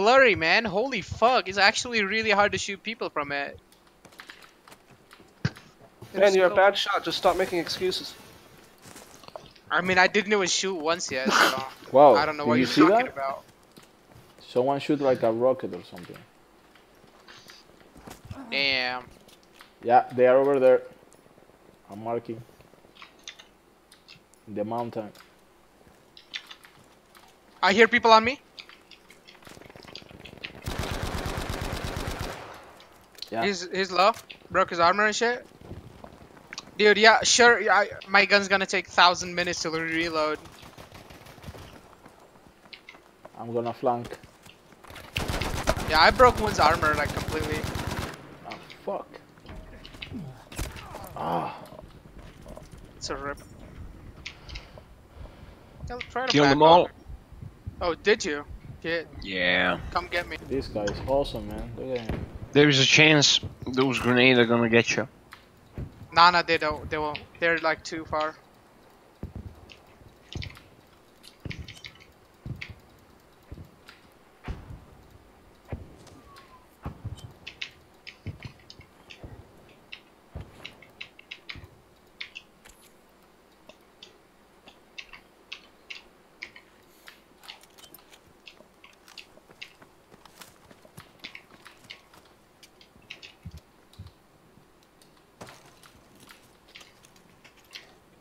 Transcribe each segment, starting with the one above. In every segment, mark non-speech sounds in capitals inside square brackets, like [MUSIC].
blurry, man. Holy fuck. It's actually really hard to shoot people from it. Man, It's you're a bad shot. Just stop making excuses. I mean, I didn't even shoot once yet, so [LAUGHS] Wow. I don't know did what you you're see talking that? about. Someone shoot like a rocket or something. Damn. Yeah, they are over there. I'm marking. The mountain. I hear people on me. Yeah. He's he's low. Broke his armor and shit. Dude, yeah, sure. yeah, I, my gun's gonna take thousand minutes to reload. I'm gonna flank. Yeah, I broke one's armor like completely. Oh, fuck. Ah, It's a rip. I'll try to Kill them off. all. Oh, did you? Shit, Yeah. come get me. this guy is awesome, man. Look at him. There is a chance those grenades are gonna get you. Nah, nah, they don't. They won't. They're like too far.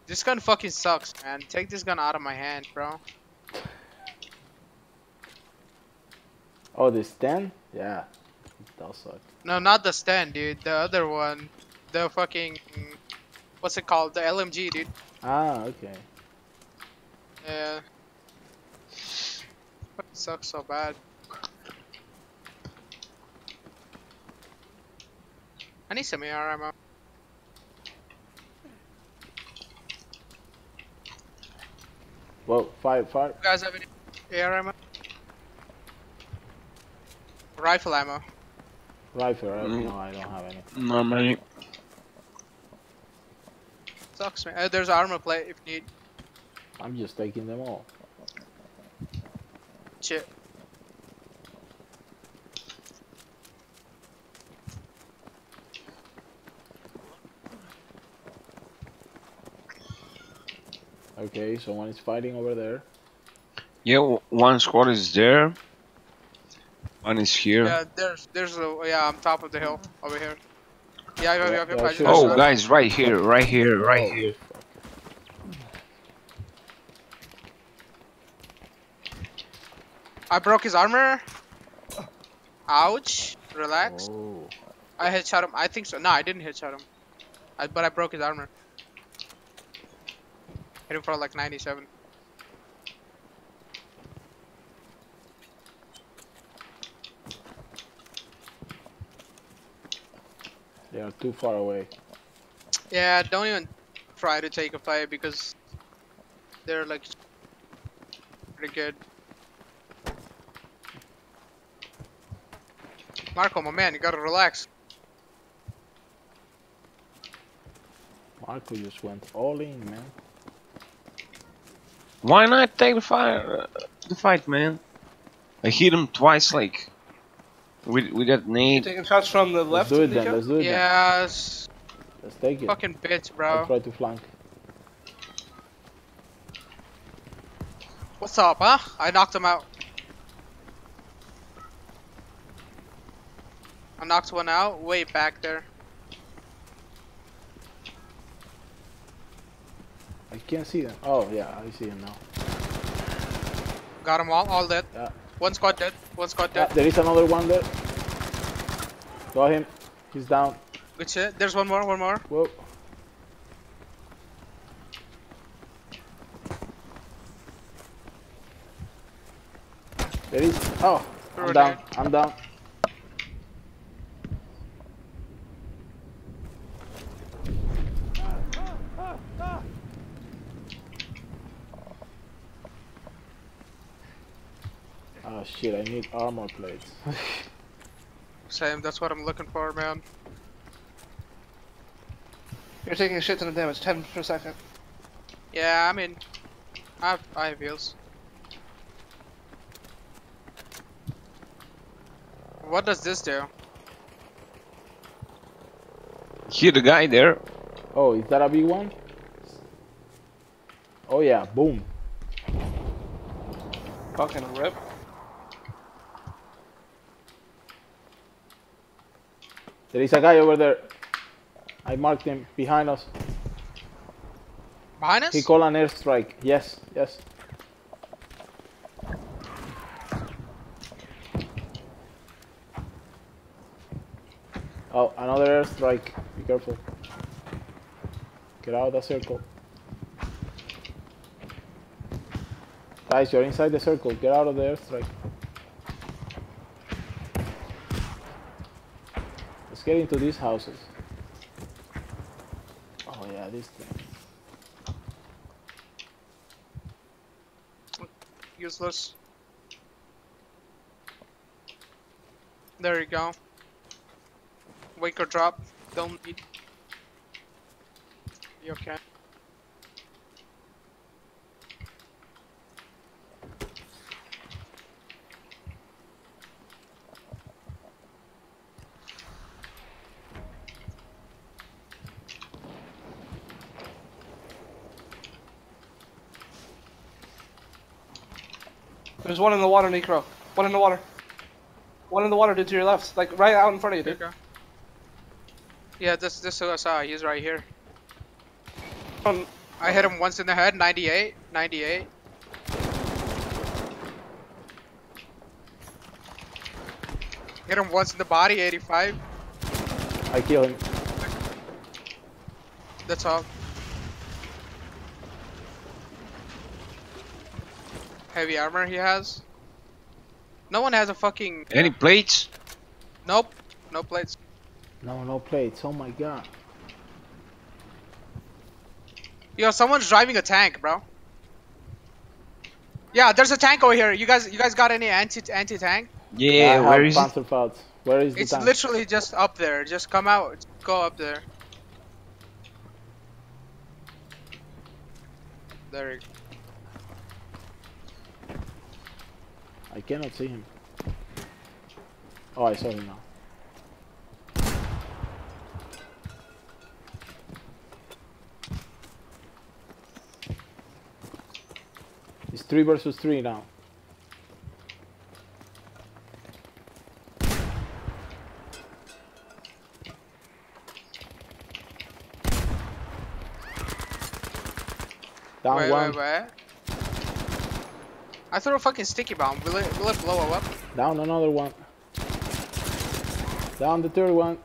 This gun fucking sucks, man. Take this gun out of my hand, bro. Oh, this Sten? Yeah. It does suck. No, not the Sten, dude. The other one. The fucking. What's it called? The LMG, dude. Ah, okay. Yeah. Fucking sucks so bad. I need some AR ammo. Well, fire, fire. You guys have any AR ammo? Rifle ammo. Rifle, right? Mm. No, I don't have any. Not many. Sucks, man. Uh, there's armor plate if you need. I'm just taking them all. Shit. Okay, someone is fighting over there. Yeah, one squad is there. One is here. Yeah, there's there's a yeah on top of the hill over here. Yeah, yeah, yeah. Yeah, yeah, yeah, I just sure. Oh, guys, right here, right here, right Oh, here. I broke his armor. Ouch. Relax. Oh. I headshot him. I think so. No, I didn't headshot him. I, but I broke his armor. Hit him for like 97. They are too far away. Yeah, don't even try to take a fight because they're like pretty good. Marco, my man, you gotta relax. Marco just went all in, man. Why not take the fire, uh, the fight, man? I hit him twice, like with with that You nade. taking shots from the Let's left, do it then. Let's do it then. Yes, Let's take it. fucking bitch, bro. I'll bro. try to flank. What's up, huh? I knocked him out. I knocked one out, way back there. Can't see them. Oh yeah, I see them now. Got them all, all dead. Yeah. One squad dead, one squad Yeah, dead. there is another one there. Got him. He's down. Good shit. There's one more, one more. Whoa. There is. Oh, I'm down. I'm down. Shit, I need armor plates. [LAUGHS] Same, that's what I'm looking for, man. You're taking a shit ton of damage, 10 per second. Yeah, I mean, I have, I have heals. What does this do? Hear the guy there? Oh, is that a big one? Oh yeah, boom. Fucking rip. There is a guy over there. I marked him behind us. Behind us? He called an airstrike. Yes, yes. Oh, another airstrike. Be careful. Get out of the circle. Guys, you're inside the circle. Get out of the airstrike. Get into these houses. Oh yeah, this thing. Useless. There you go. Wake or drop. Don't need. You okay? There's one in the water, Necro. One in the water. One in the water, dude, to your left. Like, right out in front of you, dude. Okay. Yeah, this this who I saw. He's right here. Um, I hit him once in the head. 98. 98. Hit him once in the body. 85. I kill him. That's all. Heavy armor he has. No one has a fucking. Any plates? Nope. No plates. No, no plates. Oh my god. Yo, someone's driving a tank, bro. Yeah, there's a tank over here. You guys, you guys got any anti anti tank? Yeah, I where have it? Panzerfaust. Where is the It's tank? literally just up there. Just come out. Go up there. There. you- I cannot see him. Oh, I saw him now. It's three versus three now. Down Wait, one. wait, wait. I threw a fucking sticky bomb. Will it, will it blow up? Down another one. Down the third one.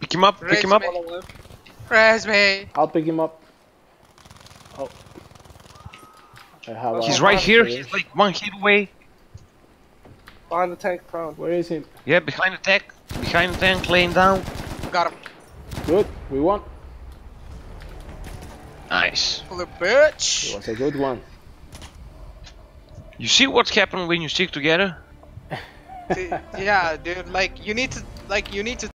Pick him up, pick Raise him up. me. Res me. I'll pick him up. Oh. I have a- He's right here, he's like one hit away. behind the tank, prone. Where is he? Yeah, behind the tank. Behind the tank, laying down. Got him. Good. We won. Nice. Little It was a good one. You see what's happened when you stick together? [LAUGHS] yeah, dude. Like you need to, like you need to